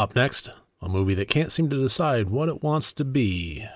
Up next, a movie that can't seem to decide what it wants to be.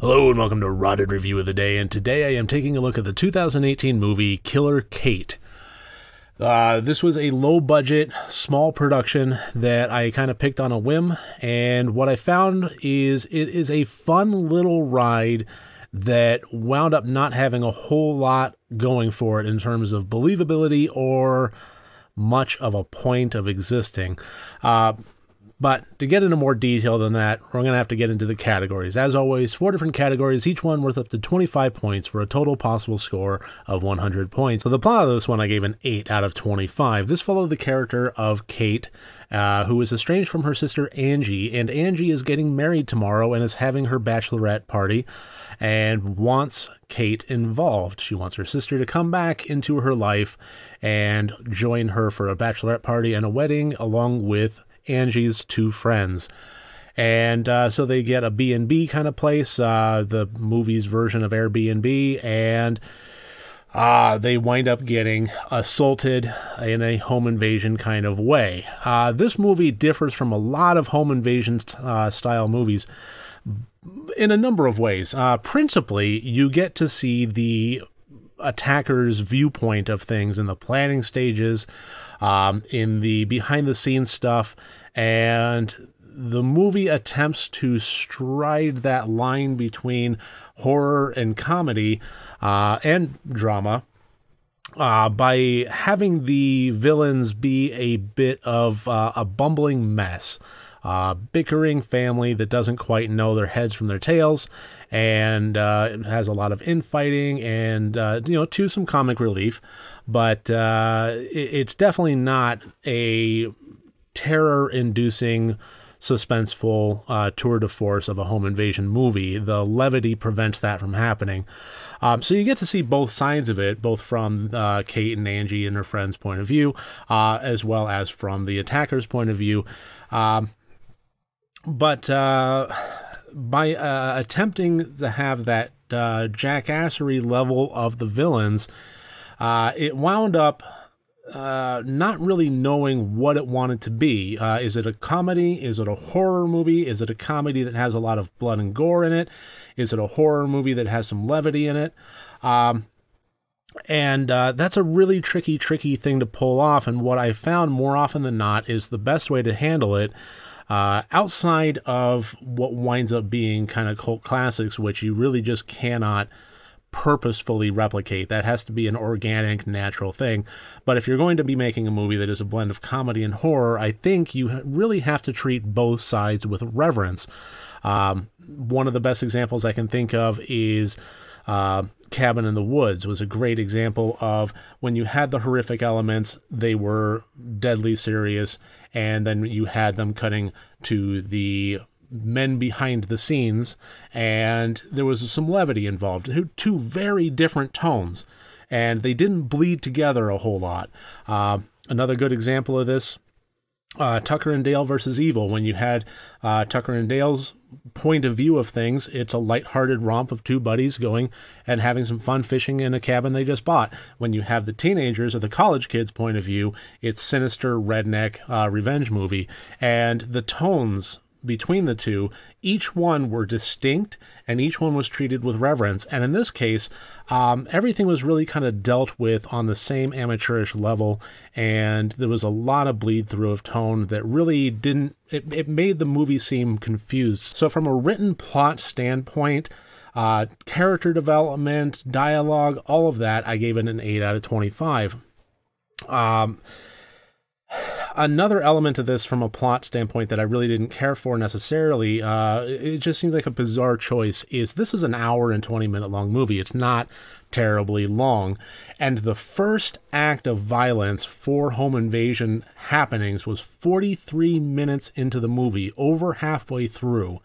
Hello and welcome to Rotted Review of the Day, and today I am taking a look at the 2018 movie Killer Kate. Uh, this was a low budget, small production that I kind of picked on a whim, and what I found is it is a fun little ride that wound up not having a whole lot going for it in terms of believability or much of a point of existing. Uh, but to get into more detail than that, we're going to have to get into the categories. As always, four different categories, each one worth up to 25 points for a total possible score of 100 points. So the plot of this one I gave an 8 out of 25. This followed the character of Kate, uh, who is estranged from her sister Angie, and Angie is getting married tomorrow and is having her bachelorette party and wants Kate involved. She wants her sister to come back into her life and join her for a bachelorette party and a wedding along with Angie's two friends. And uh, so they get a B&B kind of place, uh, the movie's version of Airbnb, and uh, they wind up getting assaulted in a home invasion kind of way. Uh, this movie differs from a lot of home invasion uh, style movies in a number of ways. Uh, principally, you get to see the attacker's viewpoint of things in the planning stages, um, in the behind the scenes stuff, and the movie attempts to stride that line between horror and comedy uh, and drama uh, by having the villains be a bit of uh, a bumbling mess. Bickering family that doesn't quite know their heads from their tails, and uh, it has a lot of infighting and uh, you know to some comic relief, but uh, it, it's definitely not a terror inducing, suspenseful uh, tour de force of a home invasion movie. The levity prevents that from happening. Um, so you get to see both sides of it, both from uh, Kate and Angie and her friend's point of view, uh, as well as from the attacker's point of view. Um, but uh, by uh, attempting to have that uh, jackassery level of the villains, it wound up uh, not really knowing what it wanted to be. Uh, is it a comedy? Is it a horror movie? Is it a comedy that has a lot of blood and gore in it? Is it a horror movie that has some levity in it? Um, and uh, that's a really tricky, tricky thing to pull off. And what I found more often than not is the best way to handle it. Uh, outside of what winds up being kind of cult classics, which you really just cannot purposefully replicate. That has to be an organic, natural thing. But if you're going to be making a movie that is a blend of comedy and horror, I think you really have to treat both sides with reverence. Um, one of the best examples I can think of is uh, Cabin in the Woods was a great example of when you had the horrific elements, they were deadly serious, and then you had them cutting to the men behind the scenes, and there was some levity involved. Two very different tones, and they didn't bleed together a whole lot. Uh, another good example of this uh, Tucker and Dale versus Evil. When you had uh, Tucker and Dale's point of view of things, it's a light-hearted romp of two buddies going and having some fun fishing in a cabin they just bought. When you have the teenagers or the college kids' point of view, it's sinister redneck uh, revenge movie, and the tones between the two, each one were distinct and each one was treated with reverence. And in this case, um, everything was really kind of dealt with on the same amateurish level, and there was a lot of bleed through of tone that really didn't, it, it made the movie seem confused. So, from a written plot standpoint, uh, character development, dialogue, all of that, I gave it an 8 out of 25. Um, another element of this from a plot standpoint that I really didn't care for necessarily, uh, it just seems like a bizarre choice, is this is an hour and 20 minute long movie. It's not terribly long. And the first act of violence for home invasion happenings was 43 minutes into the movie, over halfway through.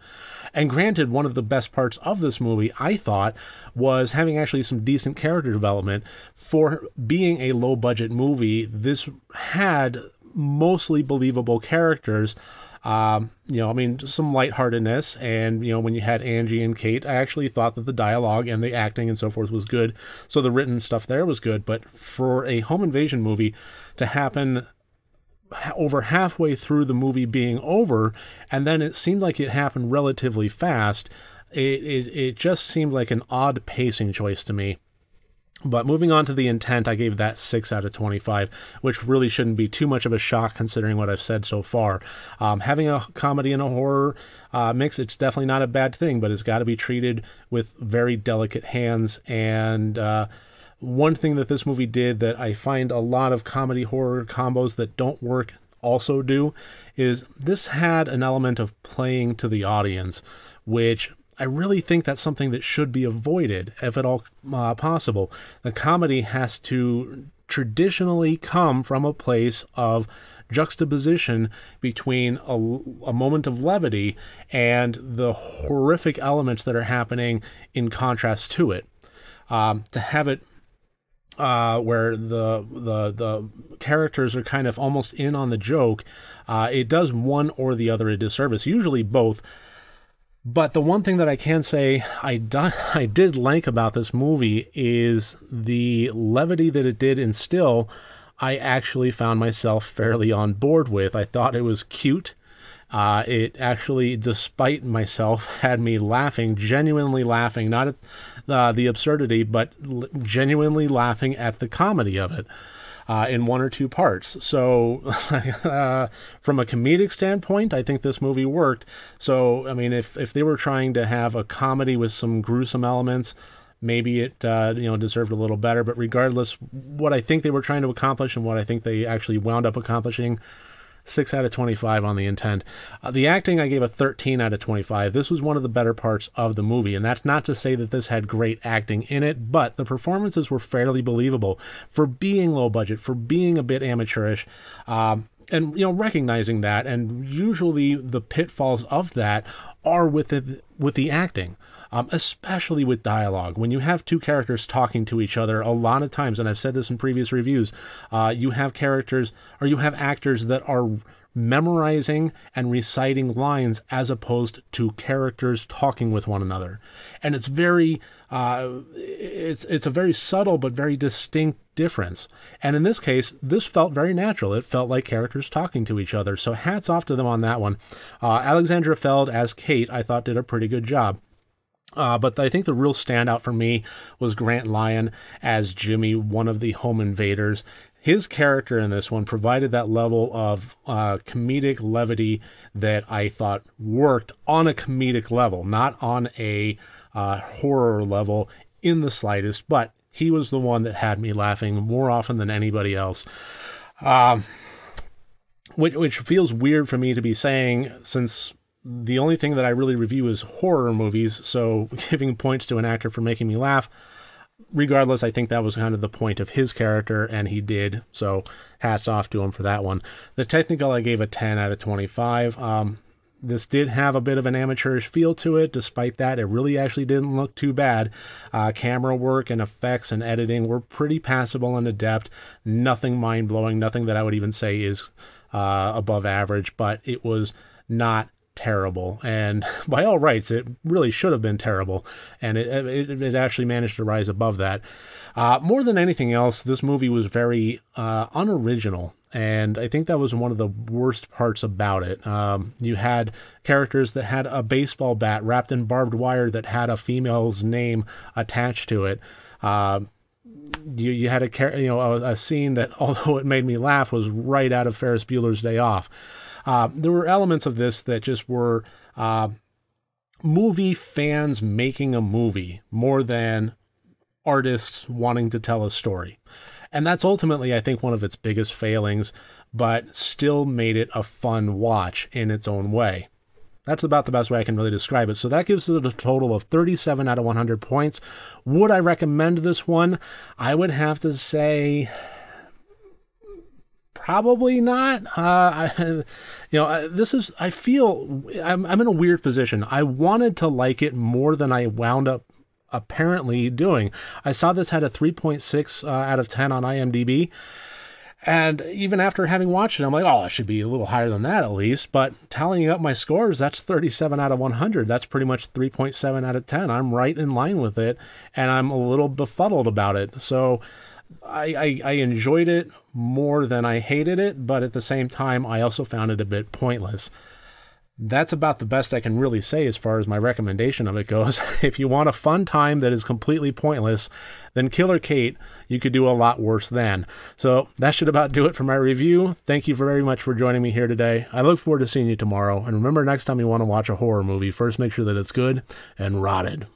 And granted, one of the best parts of this movie, I thought, was having actually some decent character development. For being a low budget movie, this had mostly believable characters. Um, you know, I mean, some lightheartedness, and you know, when you had Angie and Kate, I actually thought that the dialogue and the acting and so forth was good. So the written stuff there was good. But for a home invasion movie to happen over halfway through the movie being over, and then it seemed like it happened relatively fast. It, it, it just seemed like an odd pacing choice to me. But moving on to the intent, I gave that 6 out of 25, which really shouldn't be too much of a shock considering what I've said so far. Um, having a comedy and a horror uh, mix, it's definitely not a bad thing, but it's got to be treated with very delicate hands. And uh, one thing that this movie did that I find a lot of comedy horror combos that don't work also do is this had an element of playing to the audience, which I really think that's something that should be avoided if at all uh, possible. The comedy has to traditionally come from a place of juxtaposition between a, a, moment of levity and the horrific elements that are happening in contrast to it. Um, to have it uh, where the the the characters are kind of almost in on the joke, uh, it does one or the other a disservice. Usually both. But the one thing that I can say I, I did like about this movie is the levity that it did instill. I actually found myself fairly on board with. I thought it was cute. Uh, it actually, despite myself, had me laughing, genuinely laughing, not at uh, the absurdity, but l- genuinely laughing at the comedy of it. Uh, in one or two parts. So, uh, from a comedic standpoint, I think this movie worked. So, I mean, if if they were trying to have a comedy with some gruesome elements, maybe it uh, you know deserved a little better. But regardless, what I think they were trying to accomplish and what I think they actually wound up accomplishing 6 out of 25 on the intent. Uh, the acting, I gave a 13 out of 25. This was one of the better parts of the movie, and that's not to say that this had great acting in it, but the performances were fairly believable for being low budget, for being a bit amateurish. Um, and you know recognizing that and usually the pitfalls of that are with the with the acting um, especially with dialogue. When you have two characters talking to each other, a lot of times, and I've said this in previous reviews, uh, you have characters or you have actors that are memorizing and reciting lines as opposed to characters talking with one another. And it's very uh, it's it's a very subtle but very distinct difference. And in this case this felt very natural. It felt like characters talking to each other. So hats off to them on that one. Uh, alexandra feld as kate i thought did a pretty good job uh, but I think the real standout for me was Grant Lyon as Jimmy, one of the home invaders. His character in this one provided that level of uh, comedic levity that I thought worked on a comedic level, not on a uh, horror level in the slightest, but he was the one that had me laughing more often than anybody else. Um, which, which feels weird for me to be saying since the only thing that I really review is horror movies, so giving points to an actor for making me laugh, regardless, I think that was kind of the point of his character, and he did. So hats off to him for that one. The technical, I gave a 10 out of 25. Um, this did have a bit of an amateurish feel to it. Despite that, it really actually didn't look too bad. Uh, camera work and effects and editing were pretty passable and adept. Nothing mind blowing, nothing that I would even say is uh, above average, but it was not terrible. And by all rights, it really should have been terrible. And it, it, it actually managed to rise above that. Uh, more than anything else, this movie was very uh, unoriginal. And I think that was one of the worst parts about it. Um, you had characters that had a baseball bat wrapped in barbed wire that had a female's name attached to it. Uh, you, you had a you know a, a scene that, although it made me laugh, was right out of Ferris Bueller's Day Off. Uh, there were elements of this that just were uh, movie fans making a movie more than artists wanting to tell a story. And that's ultimately, I think, one of its biggest failings, but still made it a fun watch in its own way. That's about the best way I can really describe it. So that gives it a total of 37 out of 100 points. Would I recommend this one? I would have to say probably not. Uh, I, you know, this is. I feel I'm I'm in a weird position. I wanted to like it more than I wound up apparently doing. I saw this had a 3.6 uh, out of 10 on IMDb. And even after having watched it, I'm like, oh, it should be a little higher than that at least. But tallying up my scores, that's 37 out of 100. That's pretty much 3.7 out of 10. I'm right in line with it, and I'm a little befuddled about it. So I, I, I enjoyed it more than I hated it, but at the same time, I also found it a bit pointless that's about the best I can really say as far as my recommendation of it goes. if you want a fun time that is completely pointless, then Killer Kate, you could do a lot worse than. So that should about do it for my review. Thank you very much for joining me here today. I look forward to seeing you tomorrow. And remember, next time you want to watch a horror movie, first make sure that it's good and rotted.